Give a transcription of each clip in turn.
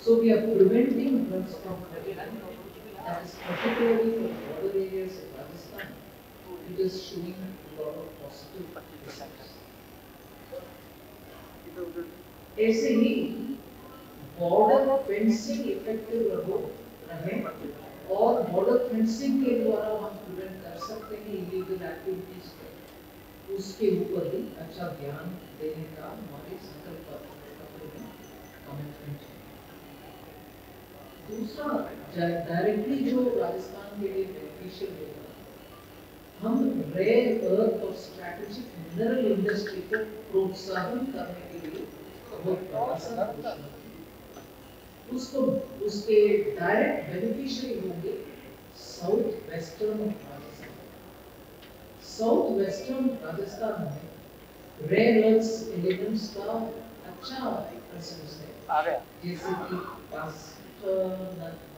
So we are preventing drugs from coming in. That is particularly for border areas of Rajasthan. It is showing a lot of positive results. ऐसे ही border fencing effective रहो रहे और border fencing के द्वारा हम prevent कर सकते हैं इलीगल एक्टिविटीज़ को उसके ऊपर भी अच्छा ध्यान देने का, हमारे संकल्प पत्र में दूसरा डायरेक्टली जो राजस्थान के लिए बेनिफिशियल होगा हम रेयर अर्थ और स्ट्रैटेजिक मिनरल इंडस्ट्री को प्रोत्साहन करने के लिए बहुत। उसको, उसके डायरेक्ट बेनिफिशियरी होंगे south western south western Rajasthan में रेयर अर्थ एलिमेंट्स का अच्छा रिसोर्स है। आ गया। जैसे कि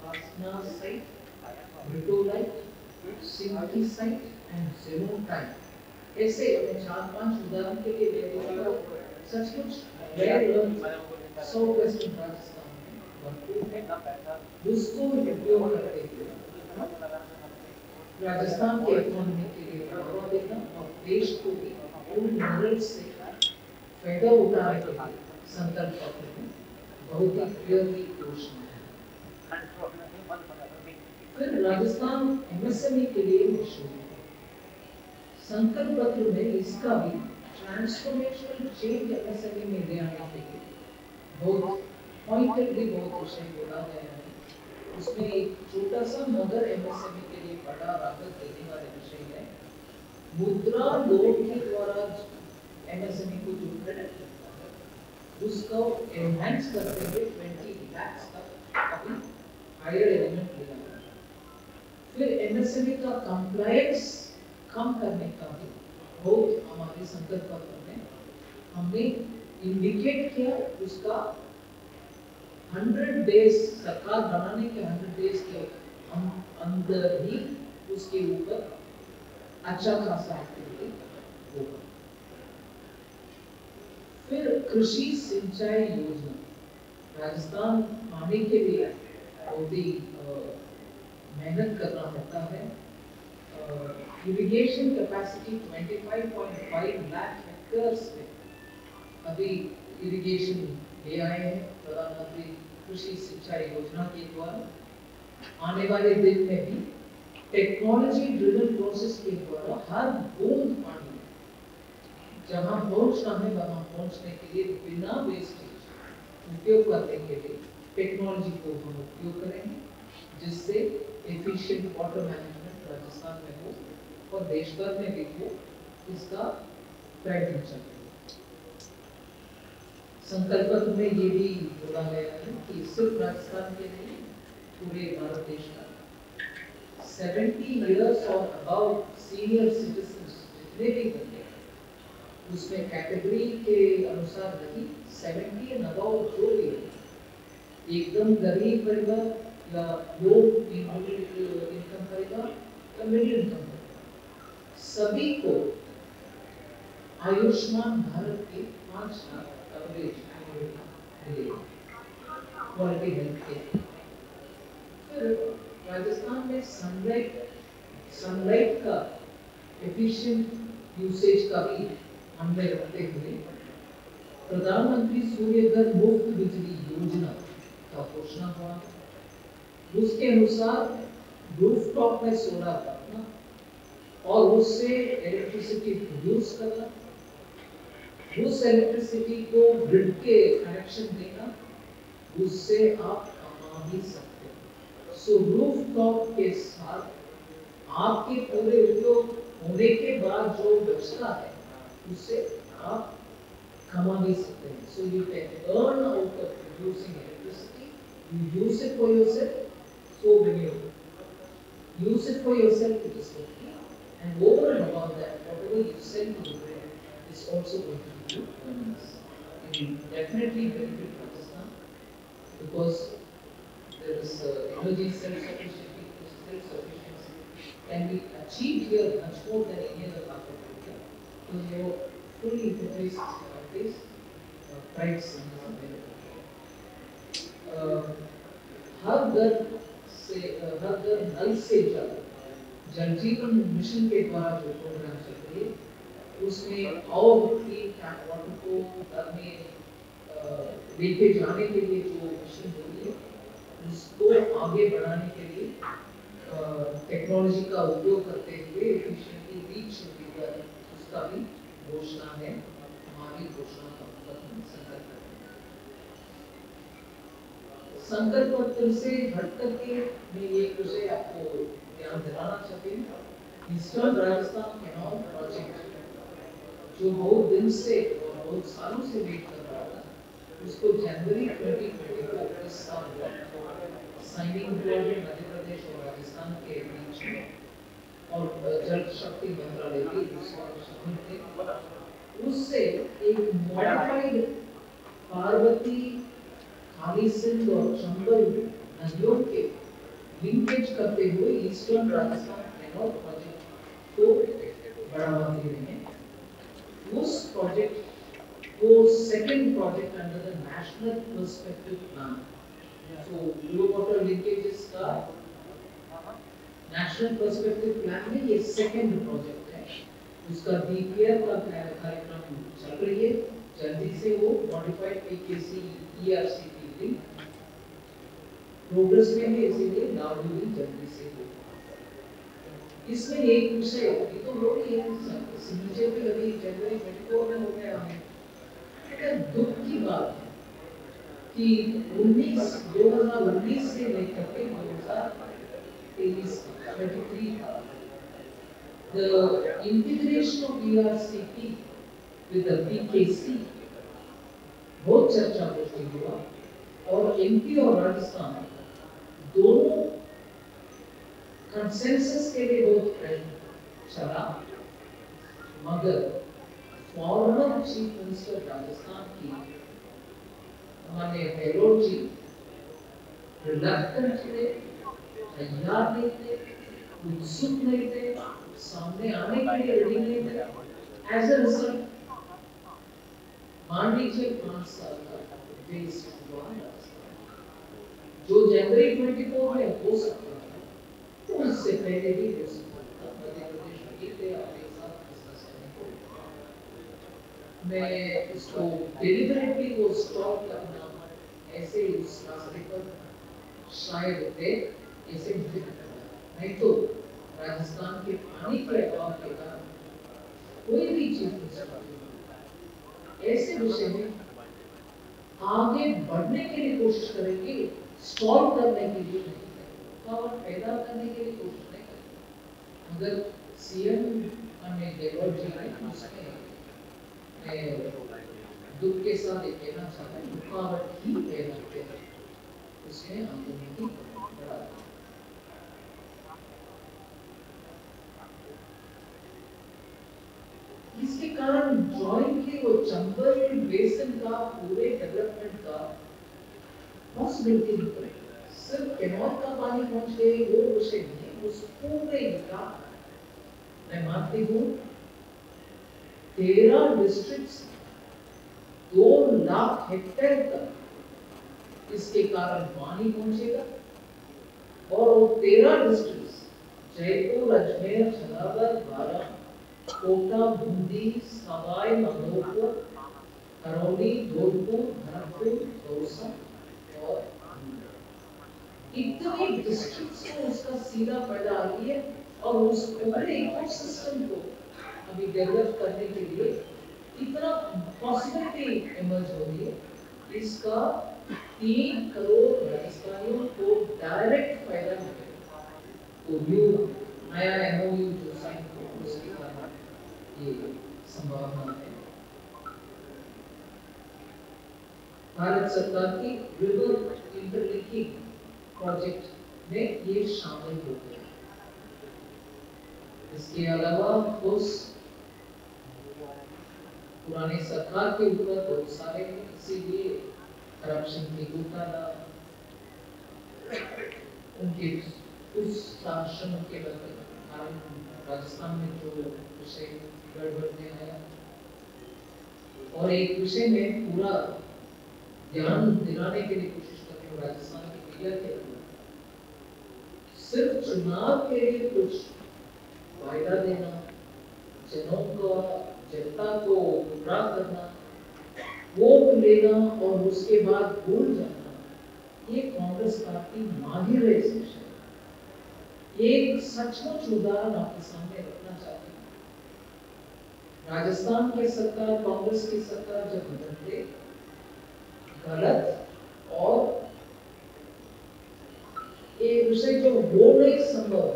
पासना साइट ब्रिटोलाइट सिंकिसाइट एंड जेनोटाइट ऐसे चार पाँच उदाहरण के लिए ले लूँगा सचमुच rare earth south western Rajasthan में भरपूर है। उसको उपयोग करते हुए राजस्थान के इकोनॉमी के लिए बढ़ावा देना और देश को भी उन मिनरल से फ़ायदा उठाने के लिए संकल्प पत्र में बहुत ही क्लियरली घोषणा है। फिर राजस्थान एमएसएमई के लिए मशहूर है। संकल्प पत्र में इसका भी ट्रांसफॉर्मेशनल चेंज एमएसएमई में ले आने के लिए बहुत पॉइंटेडली बहुत विषय बोला गया है। उसमें एक छोटा सा मदर एमएसएमई के लिए बड़ा राहत देने वाले विषय है। मुद्रा लोन के द्वारा एमएसएमई को जो क्रेडिट उसको एनहांस करते हुए 20 लाख तक अभी हायर एलिमेंट लेना फिर एमएसएमई का कंप्लायंस कम करने का भी बहुत हमारे संकल्प पत्र में हमने इंडिकेट किया, उसका 100 डेज़ सरकार बनाने के 100 डेज़ के अंदर ही उसके ऊपर अच्छा खासा होगा। फिर कृषि सिंचाई योजना। राजस्थान पानी के लिए बहुत ही मेहनत करना होता है। इरिगेशन कैपेसिटी 25.5 लाख हेक्टेयर्स में अभी इरिगेशन ले आए हैं प्रधानमंत्री कृषि सिंचाई योजना के द्वारा आने वाले दिन में भी टेक्नोलॉजी ड्रिवन प्रोसेस के द्वारा हर बूंद पानी जहाँ पहुँचना है, वहाँ पहुँचने के लिए बिना वेस्टेज उपयोग करने के लिए टेक्नोलॉजी को हम उपयोग करेंगे, जिससे एफिशिएंट वाटर मैनेजमेंट राजस्थान में हो और देश भर में भी हो, इसका प्रयत्न चल संकल्प में ये भी बोला गया है कि सिर्फ़ राजस्थान के नहीं, पूरे भारत देश का। 70 इयर्स और अबव सीनियर सिटीजन जितने भी बंदे उसमें कैटेगरी के अनुसार नहीं 70 एंड अबव जो भी है, एकदम गरीब परिवार या लो इनकम परिवार या मिडिल इनकम सभी को आयुष्मान भारत के पाँच लाख मिलेगा क्वालिटी हेल्थ केयर फिर राजस्थान में सनलाइट सनलाइट का एफिशिएंट यूसेज का भी मन में रखते हुए प्रधानमंत्री सूर्य घर मुफ़्त बिजली योजना का घोषणा हुआ उसके अनुसार रूफटॉप में सोलर रखना और उससे इलेक्ट्रिसिटी प्रोड्यूस करना उस इलेक्ट्रिसिटी को ग्रिड के कनेक्शन देना उससे आप कमा भी सकते हो सो रूफटॉप के साथ आपके पूरे उपयोग होने के बाद जो बचता है उससे आप कमा भी सकते हैं so you can earn out of producing electricity for yourself, so when you use it for yourself, it is okay. And over and above that, whatever you sell to the grid is also going to give you earnings. It will definitely benefit Pakistan because there is uh, energy self-sufficiency, self-sufficiency can be achieved here much more than any other part of India. So your fully into 365 days, uh, price uh, हर घर से uh, हर घर नल से जल जल जीवन mission के द्वारा जो प्रोग्राम चल रही है उसमें और भी वाटर को uh, लेके जाने के लिए जो मिशन हो रही है उसको आगे बढ़ाने के लिए टेक्नोलॉजी का उपयोग करते हुए एफिशिएंटली रीच उसका भी घोषणा है हमारी घोषणा का मतलब संकल्प संकल्प पत्र से हट करके मैं ये विषय आपको ध्यान दिलाना चाहती हूँ। राजस्थान कैनॉल प्रोजेक्ट जो बहुत दिन से और बहुत सालों से वेट कर रहा था। उसको जनवरी 2020 को इस साल साइनिंग हुआ है मध्य प्रदेश और राजस्थान के बीच में। और जल शक्ति मंत्रालय की उससे एक मॉडिफाइड पार्वती खाली सिंध और चंबल नदियों के लिंकेज करते हुए ईस्टर्न राजस्थान प्रोजेक्ट को बढ़ावा दे रहे हैं। उस प्रोजेक्ट को second project under the national perspective plan so blue water linkages का नेशनल पर्सपेक्टिव प्लान में ये सेकंड प्रोजेक्ट है। उसका डीपीआर का कार्यक्रम चल रही है। जल्दी से वो मॉडिफाइड पीकेसी ईआरसी प्रोग्रेस में है इसीलिए नाउ भी जल्दी से। हो इसमें ये तो हो ही है नीचे भी अभी जनवरी 24 में हो गया है। लेकिन दुख की बात है कि 19 2019 से लेकर के 2023 23 the integration of ERCP with the BKC बहुत चर्चा होती हुआ और एमपी और राजस्थान दोनों कंसेंसस के लिए बहुत चला, मगर फॉर्मर चीफ मिनिस्टर राजस्थान की हमारे गहलोत जी रिलक्टेंट थे, तैयार नहीं थे, उत्सुक नहीं थे, सामने आने के लिए रेडी नहीं थे। एज ए रिज़ल्ट मान लीजिए पाँच साल का वेस्ट हुआ जो जनवरी 24 में हो सकता उससे पहले भी हो सकता मध्य प्रदेश में डिलीवरेटली वो स्टॉप करना ऐसे उस रास्ते पर शायद थे ऐसे मुझे नहीं तो राजस्थान के पानी के अभाव के कारण कोई भी चीज़ ऐसे विषय में आगे बढ़ने के लिए कोशिश करेंगे स्टॉल करने के लिए नहीं। रुकावट पैदा करने के लिए कोशिश नहीं करेंगे मगर सीएम ने देवर जी ने उसमें मैं दुख के साथ ये कहना चाहता हूँ, रुकावट ही पैदा करते उसमें आंदोलन की बड़ा इसके कारण जॉइंटली वो चंबल बेसिन का पूरे डेवलपमेंट का पॉसिबिलिटी सिर्फ़ कैनॉल का पानी पहुँच गए वो विषय नहीं उस पूरे का मैं मानती हूँ, तेरह डिस्ट्रिक्ट दो लाख हेक्टेयर तक इसके कारण पानी पहुंचेगा। और वो तेरह डिस्ट्रिक्ट जयपुर, अजमेर झालावाड़ बारह कोटा, बूंदी, सवाई, माधोपुर, करौली, धौलपुर भरतपुर दौसा इतने डिस्ट्रिक्ट्स को उसका आ रही है और उस पूरे इकोसिस्टम को अभी डेवलप करने के लिए इतना पॉसिबिलिटी इमर्ज हो रही है इसका तीन करोड़ राजस्थानियों को डायरेक्ट फ़ायदा मिलेगा तो न्यू नया एमओयू जो साइन हो, उसके कारण ये संभावना है। भारत सरकार की रिवर इंटरलिंकिंग प्रोजेक्ट में ये शामिल हो। गया इसके अलावा उस पुरानी सरकार के ऊपर बहुत सारे इसीलिए करप्शन की घोटाला उनके उस शासन के कारण राजस्थान में जो विषय गड़बड़ में आया। और एक विषय में पूरा ध्यान दिलाने के लिए कोशिश कर रही हूँ राजस्थान मीडिया के अंदर सिर्फ़ चुनाव के लिए कुछ वायदा देना, जनों को, जनता को गुमराह करना, वोट लेना और उसके बाद भूल जाना, ये कांग्रेस पार्टी माहिर है इस विषय एक सचमुच उदाहरण आपके सामने रखना चाहती हूँ। राजस्थान की सरकार, कांग्रेस की सरकार जब बदलते गलत और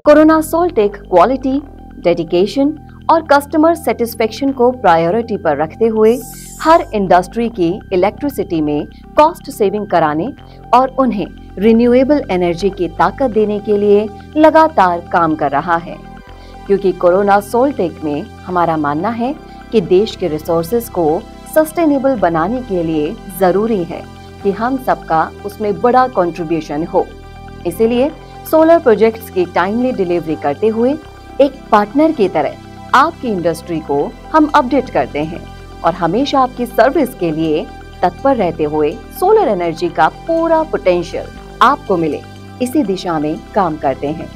कोरोना सोल्टेक क्वालिटी डेडिकेशन और कस्टमर सेटिस्फेक्शन को प्रायोरिटी पर रखते हुए हर इंडस्ट्री की इलेक्ट्रिसिटी में कॉस्ट सेविंग कराने और उन्हें रिन्यूएबल एनर्जी की ताकत देने के लिए लगातार काम कर रहा है। क्योंकि कोरोना सोल्टेक में हमारा मानना है कि देश के रिसोर्सेज को सस्टेनेबल बनाने के लिए ज़रूरी है कि हम सबका उसमें बड़ा कंट्रीब्यूशन हो। इसीलिए सोलर प्रोजेक्ट्स की टाइमली डिलीवरी करते हुए एक पार्टनर की तरह आपकी इंडस्ट्री को हम अपडेट करते हैं और हमेशा आपकी सर्विस के लिए तत्पर रहते हुए सोलर एनर्जी का पूरा पोटेंशियल आपको मिले। इसी दिशा में काम करते हैं।